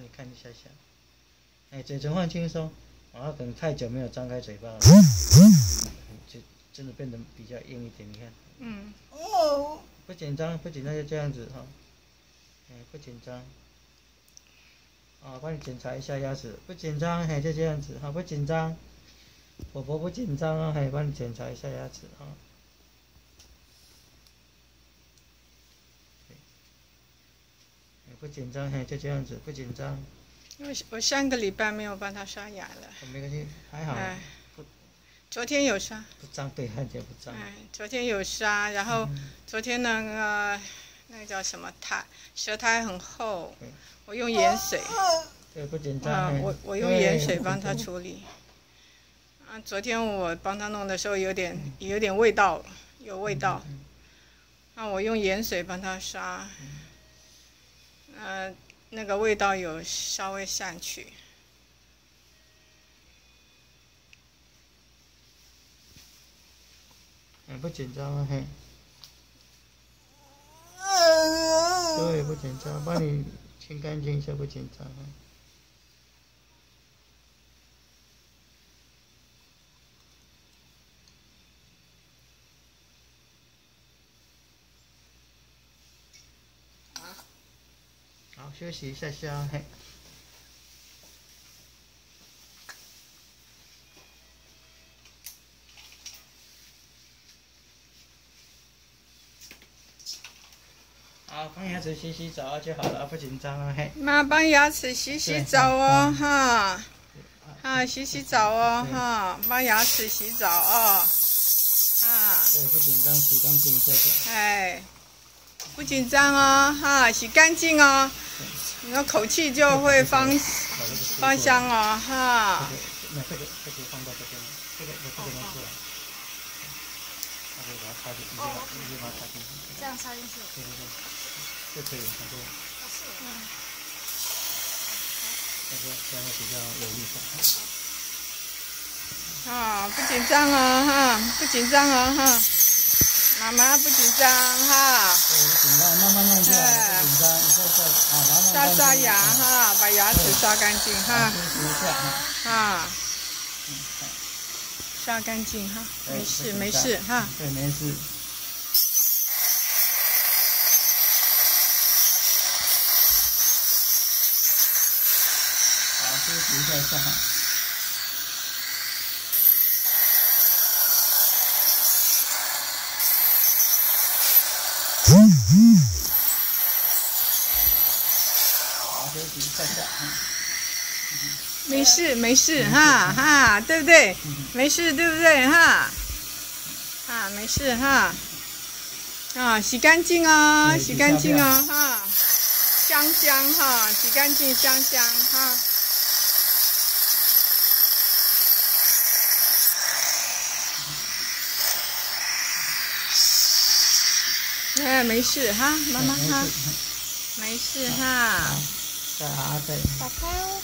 帮你看一下下。哎，嘴唇放轻松，然后可能太久没有张开嘴巴了，就真的变得比较硬一点。你看，嗯，不紧张，不紧张就这样子哈。哎，不紧张。啊，帮你检查一下牙齿，不紧张，嘿，就这样子，好，不紧张。婆婆不紧张啊，嘿，帮你检查一下牙齿啊。不紧张，嘿，就这样子，不紧张。因为我上个礼拜没有帮他刷牙了。没关系，还好。哎，昨天有刷。不脏，对，看起来不脏。哎，昨天有刷，然后昨天那个那个叫什么苔，舌苔很厚，我用盐水。对，不紧张。啊，我我用盐水帮他处理。啊，昨天我帮他弄的时候有点有点味道，有味道。啊，我用盐水帮他刷。呃，那个味道有稍微散去。嗯，不紧张啊，嘿。对，不紧张，帮你清干净一下，不紧张。好，休息一下下，嘿。好，帮牙齿洗洗澡就好了，不紧张了，嘿。妈，帮牙齿洗洗澡哦，哈。啊，洗洗澡哦，哈，帮牙齿洗澡哦。啊。对，不紧张，洗干净下下。哎。不紧张哦，哈，洗干净哦，你的口气就会芳芳香哦，哈。这个这，样插进去。对对对，就可以，很多。啊，不紧张哦，哈，不紧张哦，哈。妈妈不紧张哈，对，不紧张，慢慢弄就好，不紧张，你再再啊，慢慢刷刷牙哈，把牙齿刷干净哈，啊，刷干净哈，没事没事哈，对，没事。好，休息一下下。哈。没事没事哈哈，对不对？没事对不对哈？啊，没事哈。啊，洗干净哦，洗干净哦哈，香香哈，洗干净香香哈。哎，没事哈，妈妈哈，没事哈。啊对。打开哦。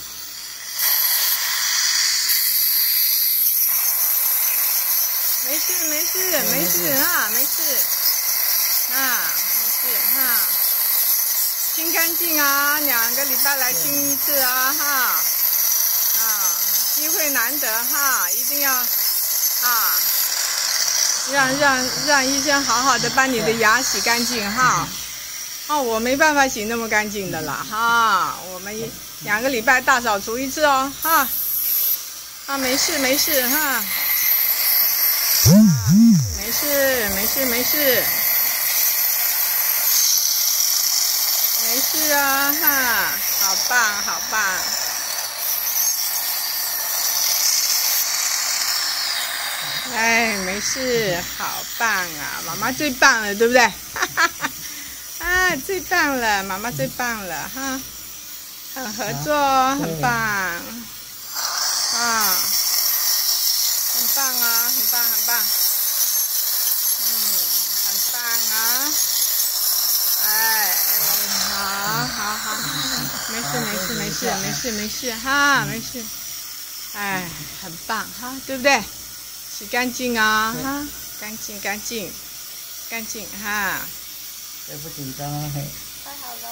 没事没事没事啊，没事。啊，没事哈。清干净啊，两个礼拜来清一次啊哈。啊，机会难得哈，一定要啊。让让让医生好好的把你的牙洗干净哈，哦，我没办法洗那么干净的了哈，我们两个礼拜大扫除一次哦哈，啊没事没事哈，没事没事没事，没事啊哈，好棒好棒。哎，没事，好棒啊！妈妈最棒了，对不对？哈哈哈啊，最棒了，妈妈最棒了哈！很合作，很棒啊！很棒啊，很棒，很棒！没事没事没事没事没事哈，没事。哎，很棒哈，对不对？洗干净啊、哈，干净干净，干净哈。也不紧张啊嘿。拍好休。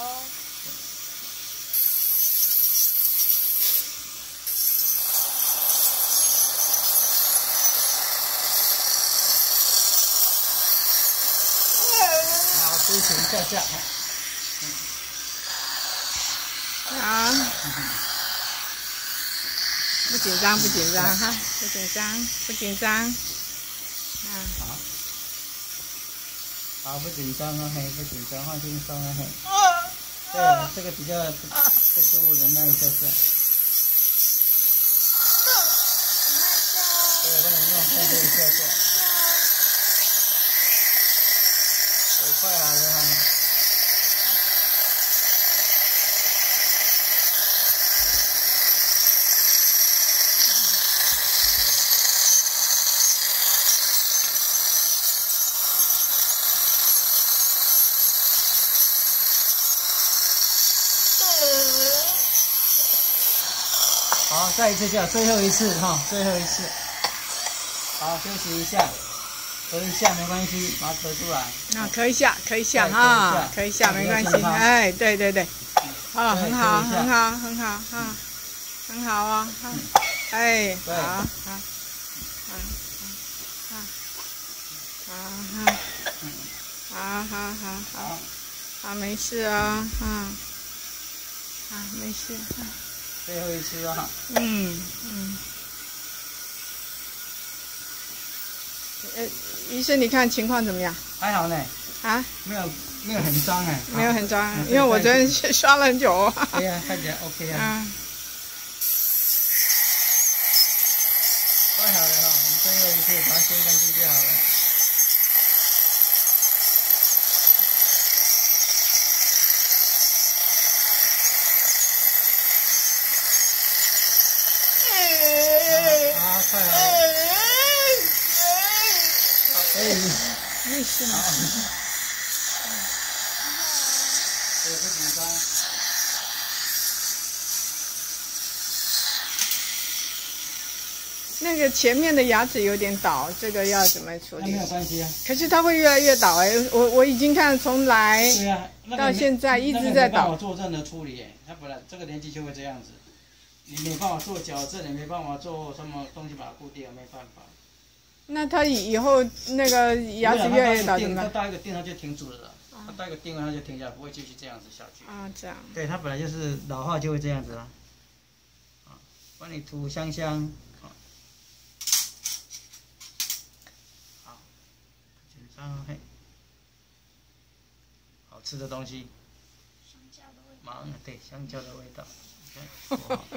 不行，下下。好，不紧张，不紧张哈，不紧张，不紧张。啊，好，好，不紧张啊，嘿，不紧张，放轻松啊，嘿。对，这个比较不不舒服的那一下下。对，帮你弄开这一下下。对，快好了哈。好，再一次笑，最后一次哈，最后一次。好，休息一下，咳一下，没关系，把它咳出来。那咳一下，咳一下，啊，咳一下，没关系。哎，对对对，啊，很好很好很好哈，很好啊哈。哎，好好好好好，啊，好好好好，没事啊嗯。啊，没事啊。最后一次啊。嗯嗯。呃，医生，你看情况怎么样？还好呢，啊，没有没有很脏哎。没有很脏嗯，因为我昨天去刷了很久。好。对呀，看起来 OK 啊。啊，快好了哈，我们最后一次把它清干净就好了。好，快好了。没事好。对，不紧张。那个前面的牙齿有点倒，这个要怎么处理那没？有关系啊。可是它会越来越倒哎，我我已经看从来到现在一直那个在倒没办法做任何处理耶，他本来这个年纪就会这样子，你没办法做矫正，也没办法做什么东西把它固定，没办法。那他以以后那个牙齿越来越倒怎么它办？到一个定它就停住了啦，它到一个定位它就停下来，不会继续这样子下去。啊，这样，对，他本来就是老化就会这样子啦。啊，帮你涂香香。好，好，紧张嘿，好吃的东西。芒对香蕉的味道，你看多好。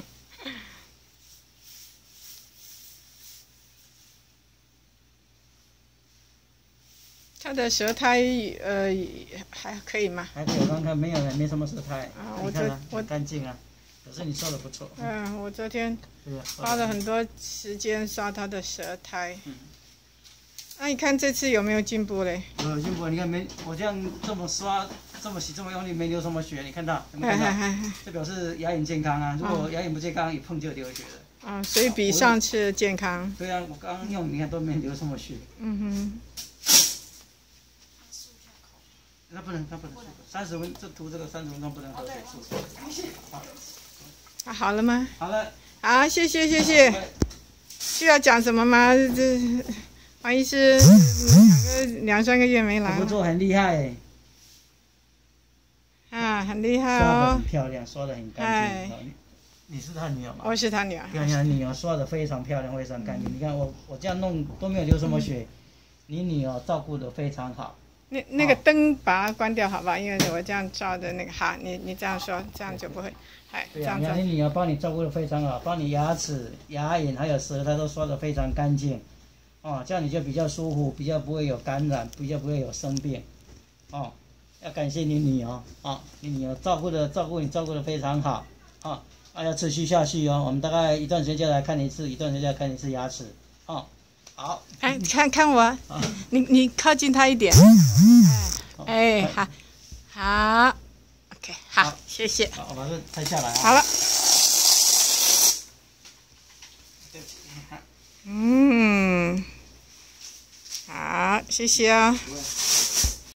它的舌苔呃还可以吗？还可以，我刚看没有了，没什么舌苔。啊我这我干净啊。可是你做的不错，嗯，我昨天。花了很多时间刷他的舌苔。嗯那你看这次有没有进步嘞？有进步，你看没？我这样这么刷，这么洗，这么用力，没流什么血，你看到有没有哎看到？哎哎这表示牙龈健康啊。如果牙龈不健康，一碰就流血了。啊，所以比上次健康。对啊，我刚刚用，你看都没流什么血。嗯那不能，那不能。三十分，这涂这个三十分钟不能喝水漱口。好，哼，啊，好了吗？好了。好，谢谢谢谢。需要讲什么吗？这王医师两个两三个月没来了不错，很厉害，啊，很厉害哦很。漂亮，刷的很干哎净。你是他女儿吗？我是他女儿。漂亮，女儿刷的非常漂亮，非常干净。你看我我这样弄都没有流什么血，你女儿照顾的非常好。那那个灯把它关掉好吧？因为我这样照的那个哈，你你这样说，这样就不会，哎，这对呀、样子。你女儿帮你照顾的非常好，帮你牙齿、牙龈还有舌苔都刷的非常干净，哦，这样你就比较舒服，比较不会有感染，比较不会有生病，哦，要感谢你女儿，哦，你女儿照顾的照顾你照顾的非常好，哦，啊要持续下去哦，我们大概一段时间就来看一次，一段时间来看一次牙齿，哦，好，哎，你看看我，啊，你你靠近他一点，好。哎，好，好，OK，好好，谢谢，好，我把这拆下来啊，好了，嗯，好，谢谢啊、